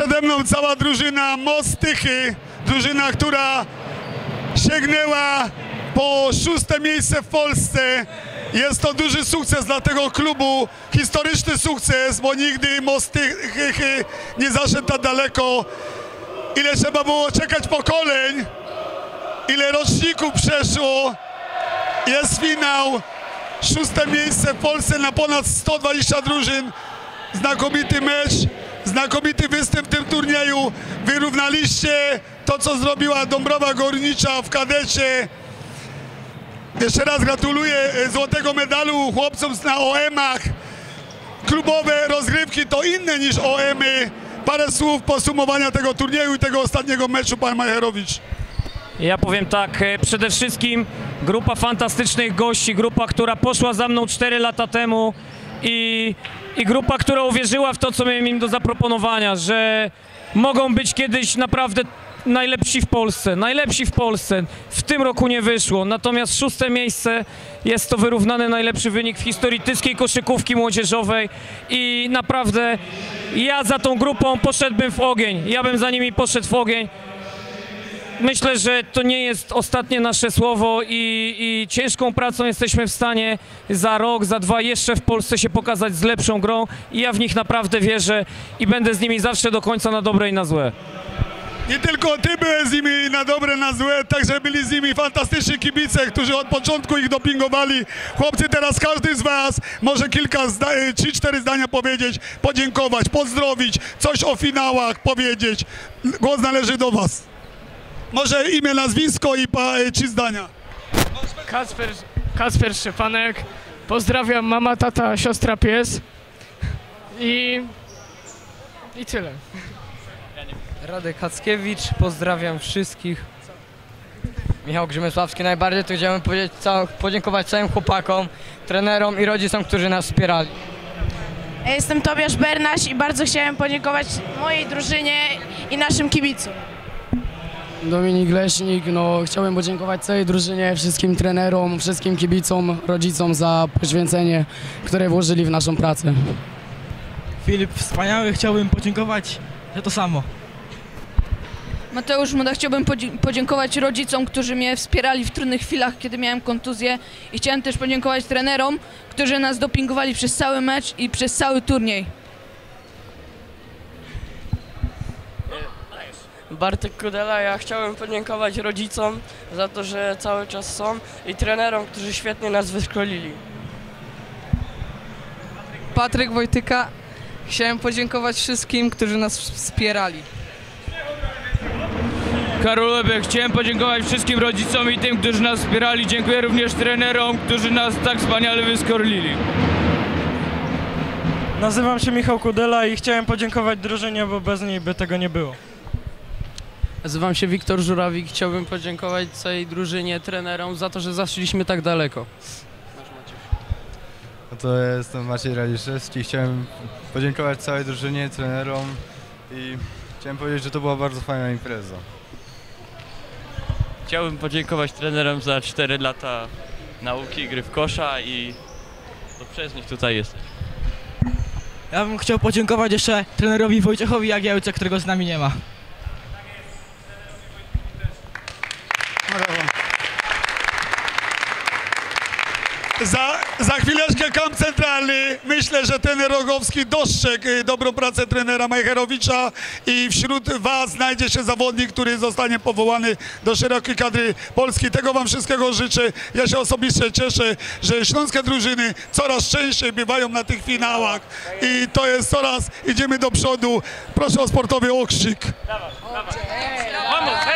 Przede mną cała drużyna Mostychy, drużyna, która sięgnęła po szóste miejsce w Polsce. Jest to duży sukces dla tego klubu, historyczny sukces, bo nigdy Mostychy nie zaszedł tak daleko. Ile trzeba było czekać pokoleń, ile roczników przeszło. Jest finał, szóste miejsce w Polsce na ponad 120 drużyn. Znakomity mecz, znakomity występ w tym turnieju. Wyrównaliście to, co zrobiła Dąbrowa Górnicza w kadecie. Jeszcze raz gratuluję e, złotego medalu chłopcom na OM-ach. Klubowe rozgrywki to inne niż OM-y. Parę słów podsumowania tego turnieju i tego ostatniego meczu, pan Majerowicz. Ja powiem tak, e, przede wszystkim grupa fantastycznych gości, grupa, która poszła za mną 4 lata temu i, i grupa, która uwierzyła w to, co miałem im do zaproponowania, że mogą być kiedyś naprawdę najlepsi w Polsce, najlepsi w Polsce. W tym roku nie wyszło, natomiast szóste miejsce jest to wyrównany najlepszy wynik w historii tyskiej koszykówki młodzieżowej i naprawdę ja za tą grupą poszedłbym w ogień, ja bym za nimi poszedł w ogień. Myślę, że to nie jest ostatnie nasze słowo i, i ciężką pracą jesteśmy w stanie za rok, za dwa jeszcze w Polsce się pokazać z lepszą grą i ja w nich naprawdę wierzę i będę z nimi zawsze do końca na dobre i na złe. Nie tylko ty byłeś z nimi na dobre, na złe, także byli z nimi fantastyczni kibice, którzy od początku ich dopingowali. Chłopcy, teraz każdy z was może kilka, zda- y, trzy, cztery zdania powiedzieć, podziękować, pozdrowić, coś o finałach powiedzieć. Głos należy do was. Może imię, nazwisko i pa, trzy zdania. Kacper, Kacper Szczepanek. Pozdrawiam mama, tata, siostra, pies. I... I tyle. Radek Hackiewicz, pozdrawiam wszystkich. Michał Grzymysławski, najbardziej to chciałem powiedzieć, cał, podziękować całym chłopakom, trenerom i rodzicom, którzy nas wspierali. Ja Jestem Tobiasz Bernaś i bardzo chciałem podziękować mojej drużynie i naszym kibicom. Dominik Leśnik, no chciałem podziękować całej drużynie, wszystkim trenerom, wszystkim kibicom, rodzicom za poświęcenie, które włożyli w naszą pracę. Filip wspaniały, chciałbym podziękować za to samo. Mateusz Moda, chciałbym podzi- podziękować rodzicom, którzy mnie wspierali w trudnych chwilach, kiedy miałem kontuzję i chciałem też podziękować trenerom, którzy nas dopingowali przez cały mecz i przez cały turniej. Bartek Kudela, ja chciałem podziękować rodzicom za to, że cały czas są i trenerom, którzy świetnie nas wyszkolili. Patryk Wojtyka. Chciałem podziękować wszystkim, którzy nas wspierali. Karol Lebek, chciałem podziękować wszystkim rodzicom i tym, którzy nas wspierali. Dziękuję również trenerom, którzy nas tak wspaniale wyskorlili. Nazywam się Michał Kudela i chciałem podziękować drużynie, bo bez niej by tego nie było. Nazywam się Wiktor Żurawik, chciałbym podziękować całej drużynie, trenerom za to, że zaszliśmy tak daleko. No to jestem Maciej Raliszewski. Chciałem podziękować całej drużynie, trenerom i chciałem powiedzieć, że to była bardzo fajna impreza. Chciałbym podziękować trenerom za 4 lata nauki, gry w kosza i to przez nich tutaj jest. Ja bym chciał podziękować jeszcze trenerowi Wojciechowi Jagiełce, którego z nami nie ma. Za, za chwileczkę kamp centralny. Myślę, że trener Rogowski dostrzegł y, dobrą pracę trenera Majcherowicza i wśród was znajdzie się zawodnik, który zostanie powołany do szerokiej kadry Polski. Tego wam wszystkiego życzę. Ja się osobiście cieszę, że śląskie drużyny coraz częściej bywają na tych finałach i to jest coraz, idziemy do przodu. Proszę o sportowy okrzyk. Hey! Vamos!